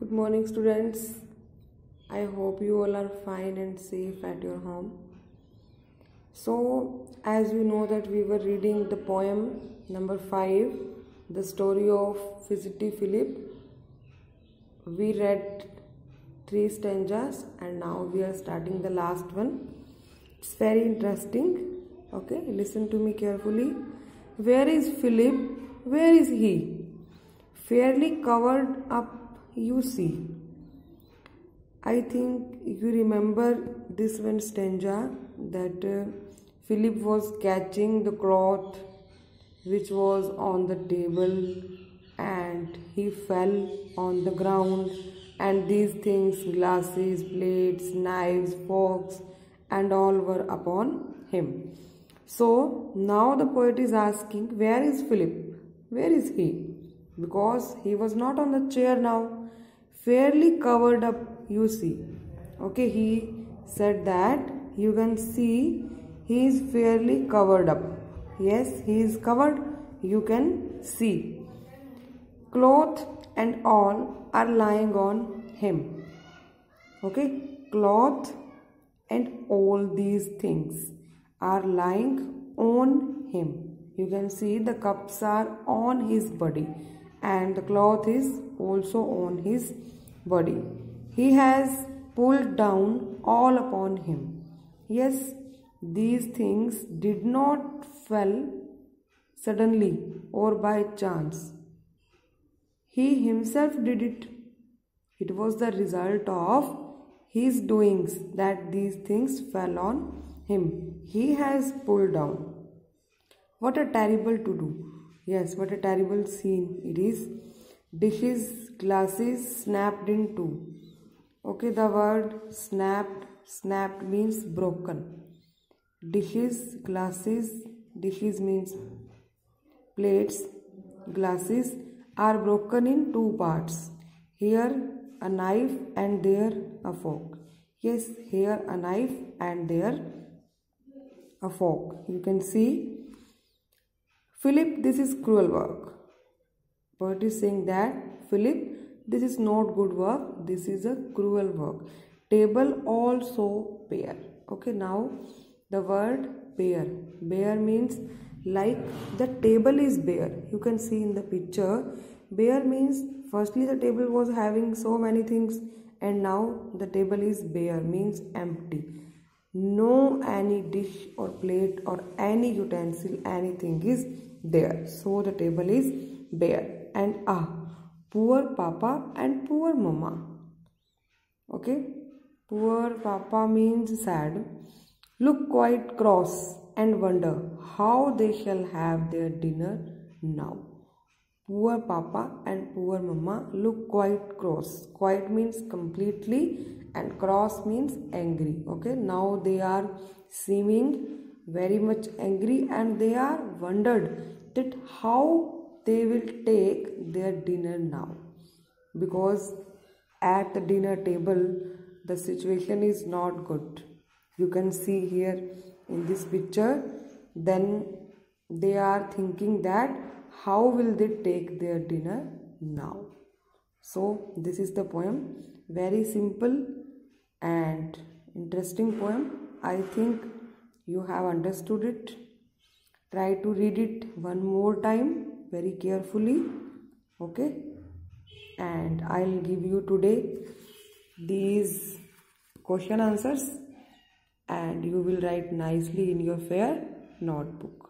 Good morning, students. I hope you all are fine and safe at your home. So, as you know that we were reading the poem number 5, the story of Fidgety Philip. We read three stanzas and now we are starting the last one. It's very interesting. Okay, listen to me carefully. Where is Philip? Where is he? Fairly covered up, you see. I think you remember this one stanza that uh, Philip was catching the cloth which was on the table and he fell on the ground. And these things glasses plates knives forks and all were upon him. So now the poet is asking where is philip? Where is he? Because he was not on the chair now fairly covered up you see. Okay he said that you can see he is fairly covered up. Yes he is covered you can see. Cloth and all are lying on him. Okay cloth and all these things are lying on him. You can see the cups are on his body and the cloth is also on his body he has pulled down all upon him yes these things did not fall suddenly or by chance he himself did it. It was the result of his doings that these things fell on him. He has pulled down. What a terrible to do. Yes, what a terrible scene it is. Dishes, glasses snapped in two. Okay, the word snapped, snapped means broken. Dishes, glasses, dishes means plates, glasses are broken in two parts. Here a knife and there a fork. Yes, here a knife and there a fork. You can see. Philip, this is cruel work. Poet is saying that Philip, this is not good work. This is a cruel work. Table also bare. Okay, now the word bare. Bare means like the table is bare you can see in the picture bare means firstly the table was having so many things and now the table is bare means empty no any dish or plate or any utensil anything is there. So the table is bare. And ah poor papa and poor mama. Okay? Poor papa means sad. Look quite cross and wonder how they shall have their dinner now. Poor papa and poor mama look quite cross. Quite means completely and cross means angry. Okay, now they are seeming very much angry and they are wondered that how they will take their dinner now because at the dinner table the situation is not good you can see here in this picture then they are thinking that how will they take their dinner now? So this is the poem. Very simple and interesting poem. I think you have understood it. Try to read it one more time very carefully okay? And i'll give you today these question answers and you will write nicely in your fair notebook